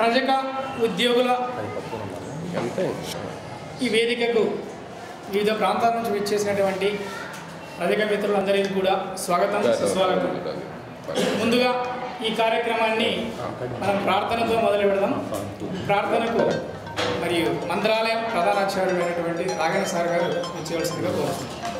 రజక ఉద్యోగుల ఈ వేదికకు వివిధ ప్రాంతాల నుంచి విచ్చేసినటువంటి రజక మిత్రులందరికీ కూడా స్వాగతం సుస్వాగతం. ముందుగా ఈ కార్యక్రమాన్ని మనం ప్రార్థనతో మొదలు పెడదాం. ప్రార్థనకు మరియు మంత్రాలయం ప్రధానాచార్యుడైనటువంటి రాగణ సార్ గారు ఇచ్చేవలసిందిగా కోరుతున్నాం.